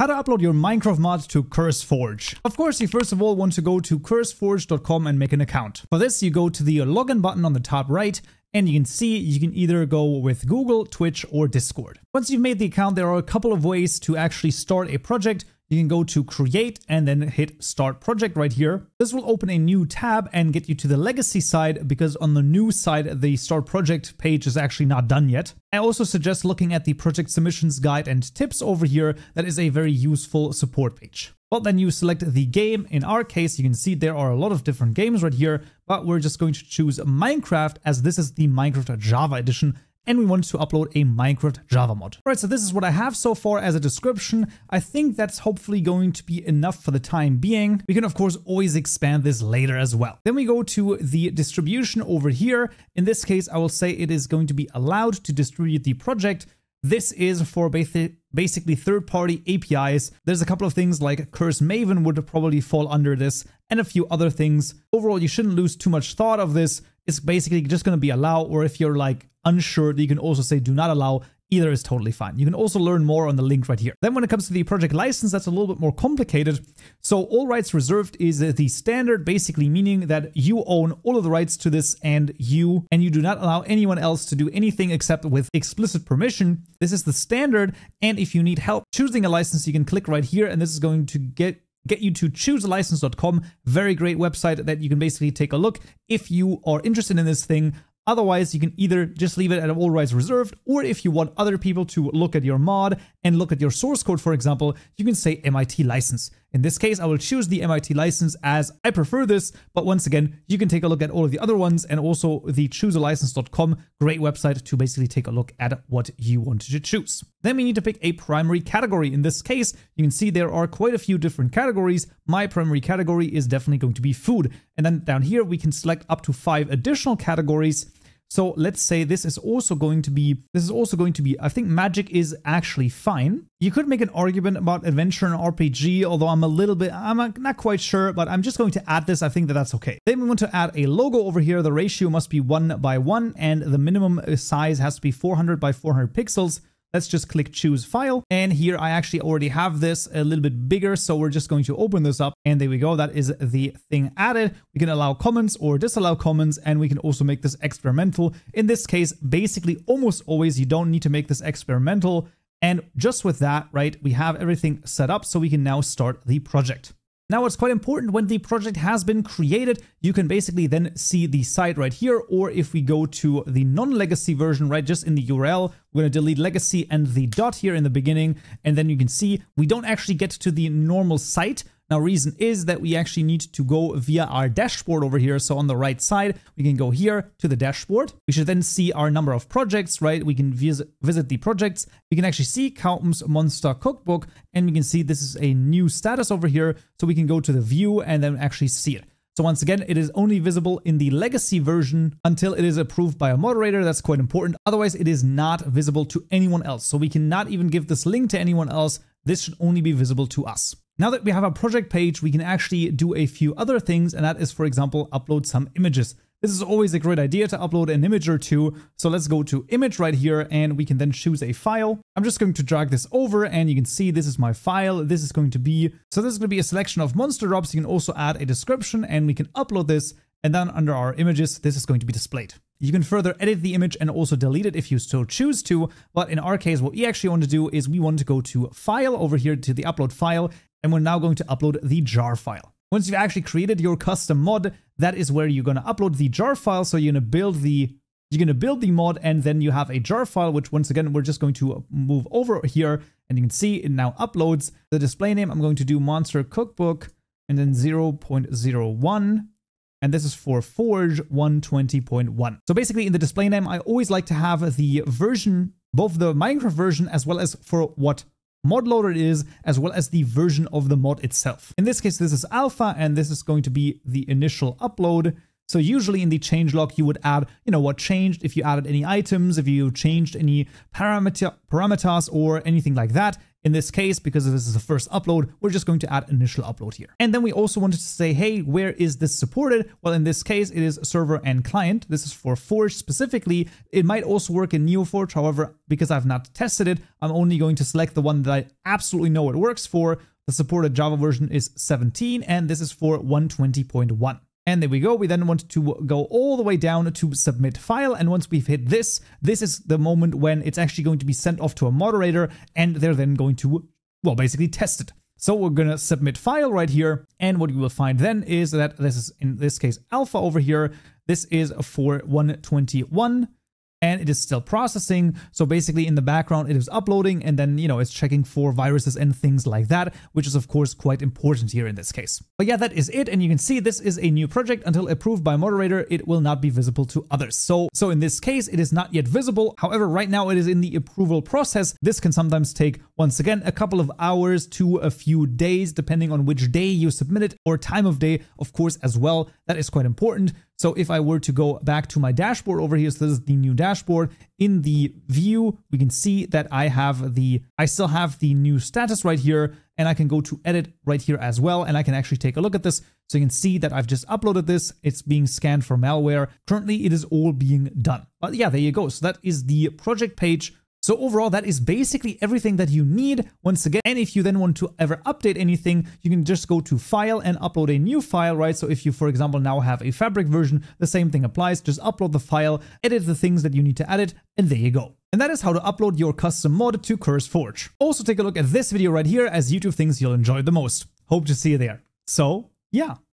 How to upload your Minecraft mod to CurseForge. Of course, you first of all want to go to curseforge.com and make an account. For this, you go to the login button on the top right, and you can see you can either go with Google, Twitch, or Discord. Once you've made the account, there are a couple of ways to actually start a project. You can go to create and then hit start project right here. This will open a new tab and get you to the legacy side because on the new side, the start project page is actually not done yet. I also suggest looking at the project submissions guide and tips over here. That is a very useful support page. Well, then you select the game. In our case, you can see there are a lot of different games right here, but we're just going to choose Minecraft as this is the Minecraft Java edition and we want to upload a Minecraft Java mod. All right, so this is what I have so far as a description. I think that's hopefully going to be enough for the time being. We can of course always expand this later as well. Then we go to the distribution over here. In this case, I will say it is going to be allowed to distribute the project this is for basically third-party APIs. There's a couple of things like Curse Maven would probably fall under this and a few other things. Overall, you shouldn't lose too much thought of this. It's basically just going to be allow or if you're like unsure, you can also say do not allow Either is totally fine. You can also learn more on the link right here. Then when it comes to the project license, that's a little bit more complicated. So all rights reserved is the standard, basically meaning that you own all of the rights to this and you, and you do not allow anyone else to do anything except with explicit permission. This is the standard. And if you need help choosing a license, you can click right here and this is going to get get you to chooselicense.com. Very great website that you can basically take a look if you are interested in this thing. Otherwise, you can either just leave it at all rights reserved, or if you want other people to look at your mod and look at your source code, for example, you can say MIT license. In this case, I will choose the MIT license as I prefer this, but once again, you can take a look at all of the other ones and also the chooselicense.com, great website to basically take a look at what you want to choose. Then we need to pick a primary category. In this case, you can see there are quite a few different categories. My primary category is definitely going to be food. And then down here, we can select up to five additional categories so let's say this is also going to be, this is also going to be, I think magic is actually fine. You could make an argument about adventure and RPG, although I'm a little bit, I'm not quite sure, but I'm just going to add this. I think that that's okay. Then we want to add a logo over here. The ratio must be one by one and the minimum size has to be 400 by 400 pixels. Let's just click choose file. And here I actually already have this a little bit bigger. So we're just going to open this up and there we go. That is the thing added. We can allow comments or disallow comments and we can also make this experimental. In this case, basically almost always you don't need to make this experimental. And just with that, right, we have everything set up so we can now start the project. Now, what's quite important when the project has been created, you can basically then see the site right here. Or if we go to the non-legacy version, right, just in the URL, we're to delete legacy and the dot here in the beginning. And then you can see we don't actually get to the normal site. Now, reason is that we actually need to go via our dashboard over here. So on the right side, we can go here to the dashboard. We should then see our number of projects, right? We can visit, visit the projects. We can actually see Kaupm's Monster Cookbook, and we can see this is a new status over here. So we can go to the view and then actually see it. So once again, it is only visible in the legacy version until it is approved by a moderator. That's quite important. Otherwise, it is not visible to anyone else. So we cannot even give this link to anyone else. This should only be visible to us. Now that we have our project page, we can actually do a few other things, and that is, for example, upload some images. This is always a great idea to upload an image or two. So let's go to image right here and we can then choose a file. I'm just going to drag this over and you can see this is my file. This is going to be, so this is going to be a selection of monster drops. You can also add a description and we can upload this. And then under our images, this is going to be displayed. You can further edit the image and also delete it if you so choose to. But in our case, what we actually want to do is we want to go to file over here to the upload file and we're now going to upload the jar file. Once you've actually created your custom mod, that is where you're going to upload the jar file. So you're going to build the you're going to build the mod and then you have a jar file, which once again, we're just going to move over here and you can see it now uploads the display name. I'm going to do monster cookbook and then 0.01 and this is for Forge 120.1. So basically in the display name, I always like to have the version, both the Minecraft version as well as for what mod loader it is, as well as the version of the mod itself. In this case, this is alpha, and this is going to be the initial upload. So usually in the changelog, you would add, you know, what changed, if you added any items, if you changed any parameter parameters or anything like that. In this case, because this is the first upload, we're just going to add initial upload here. And then we also wanted to say, hey, where is this supported? Well, in this case, it is server and client. This is for Forge specifically. It might also work in NeoForge. However, because I've not tested it, I'm only going to select the one that I absolutely know it works for. The supported Java version is 17, and this is for 120.1. And there we go. We then want to go all the way down to submit file. And once we've hit this, this is the moment when it's actually going to be sent off to a moderator and they're then going to, well, basically test it. So we're going to submit file right here. And what you will find then is that this is, in this case, alpha over here. This is for 121 and it is still processing. So basically in the background, it is uploading and then, you know, it's checking for viruses and things like that, which is of course quite important here in this case. But yeah, that is it. And you can see this is a new project until approved by moderator. It will not be visible to others. So, so in this case, it is not yet visible. However, right now it is in the approval process. This can sometimes take, once again, a couple of hours to a few days, depending on which day you submit it or time of day, of course, as well. That is quite important. So if I were to go back to my dashboard over here, so this is the new dashboard, in the view, we can see that I have the, I still have the new status right here, and I can go to edit right here as well, and I can actually take a look at this. So you can see that I've just uploaded this, it's being scanned for malware. Currently, it is all being done. But yeah, there you go. So that is the project page so overall, that is basically everything that you need once again. And if you then want to ever update anything, you can just go to file and upload a new file, right? So if you, for example, now have a fabric version, the same thing applies. Just upload the file, edit the things that you need to edit, and there you go. And that is how to upload your custom mod to CurseForge. Also take a look at this video right here as YouTube thinks you'll enjoy the most. Hope to see you there. So, yeah.